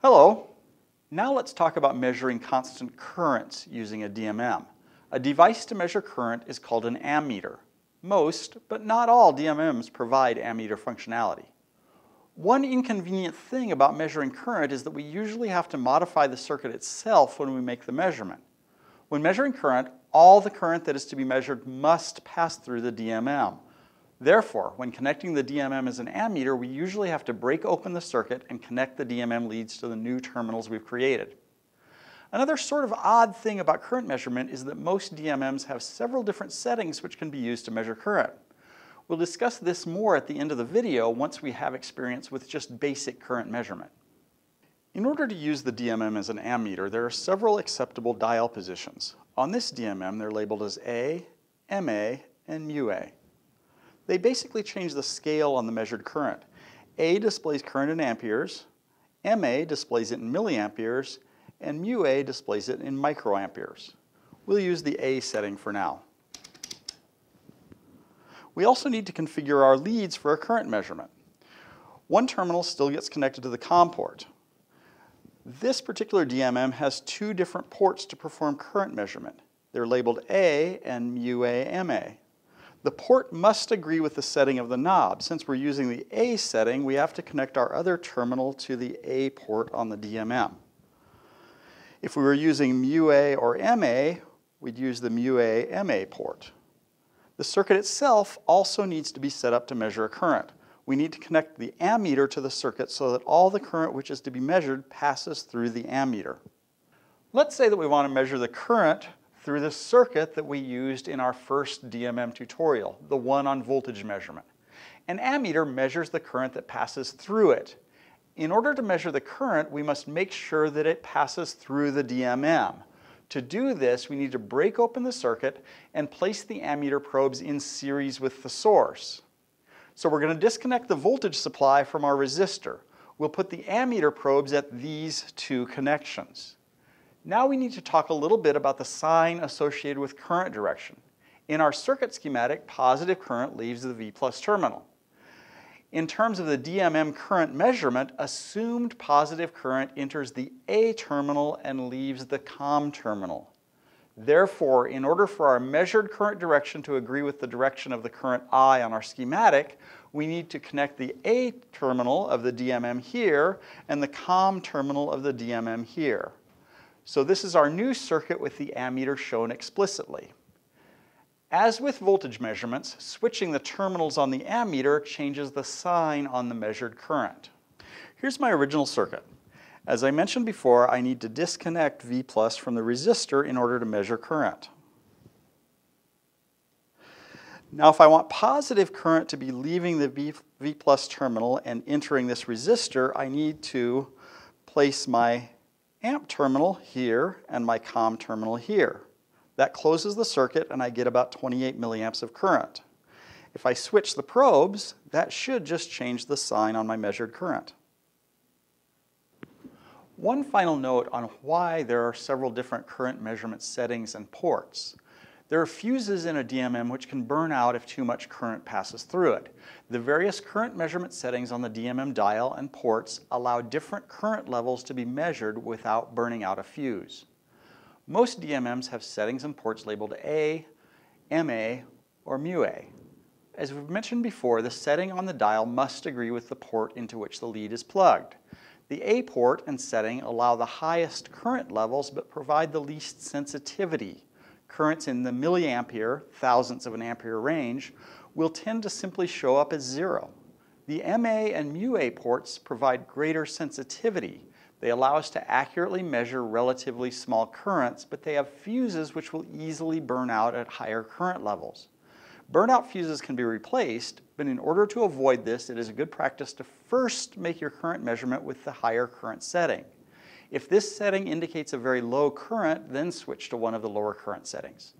Hello. Now let's talk about measuring constant currents using a DMM. A device to measure current is called an ammeter. Most, but not all DMMs provide ammeter functionality. One inconvenient thing about measuring current is that we usually have to modify the circuit itself when we make the measurement. When measuring current, all the current that is to be measured must pass through the DMM. Therefore, when connecting the DMM as an ammeter, we usually have to break open the circuit and connect the DMM leads to the new terminals we've created. Another sort of odd thing about current measurement is that most DMMs have several different settings which can be used to measure current. We'll discuss this more at the end of the video once we have experience with just basic current measurement. In order to use the DMM as an ammeter, there are several acceptable dial positions. On this DMM, they're labeled as A, MA, and MUA. They basically change the scale on the measured current. A displays current in amperes, MA displays it in milliamperes, and MUA displays it in microamperes. We'll use the A setting for now. We also need to configure our leads for a current measurement. One terminal still gets connected to the COM port. This particular DMM has two different ports to perform current measurement. They're labeled A and MUA-MA. The port must agree with the setting of the knob. Since we're using the A setting, we have to connect our other terminal to the A port on the DMM. If we were using MUA or MA, we'd use the MUA-MA port. The circuit itself also needs to be set up to measure a current. We need to connect the ammeter to the circuit so that all the current which is to be measured passes through the ammeter. Let's say that we want to measure the current through the circuit that we used in our first DMM tutorial, the one on voltage measurement. An ammeter measures the current that passes through it. In order to measure the current, we must make sure that it passes through the DMM. To do this, we need to break open the circuit and place the ammeter probes in series with the source. So we're going to disconnect the voltage supply from our resistor. We'll put the ammeter probes at these two connections. Now we need to talk a little bit about the sign associated with current direction. In our circuit schematic, positive current leaves the V plus terminal. In terms of the DMM current measurement, assumed positive current enters the A terminal and leaves the COM terminal. Therefore, in order for our measured current direction to agree with the direction of the current I on our schematic, we need to connect the A terminal of the DMM here and the COM terminal of the DMM here. So this is our new circuit with the ammeter shown explicitly. As with voltage measurements, switching the terminals on the ammeter changes the sign on the measured current. Here's my original circuit. As I mentioned before, I need to disconnect V plus from the resistor in order to measure current. Now if I want positive current to be leaving the v, plus terminal and entering this resistor, I need to place my amp terminal here and my COM terminal here. That closes the circuit and I get about 28 milliamps of current. If I switch the probes, that should just change the sign on my measured current. One final note on why there are several different current measurement settings and ports. There are fuses in a DMM which can burn out if too much current passes through it. The various current measurement settings on the DMM dial and ports allow different current levels to be measured without burning out a fuse. Most DMMs have settings and ports labeled A, MA, or MUA. As we've mentioned before, the setting on the dial must agree with the port into which the lead is plugged. The A port and setting allow the highest current levels but provide the least sensitivity. Currents in the milliampere, thousandths of an ampere range, will tend to simply show up as zero. The MA and MUA ports provide greater sensitivity, they allow us to accurately measure relatively small currents, but they have fuses which will easily burn out at higher current levels. Burnout fuses can be replaced, but in order to avoid this, it is a good practice to first make your current measurement with the higher current setting. If this setting indicates a very low current, then switch to one of the lower current settings.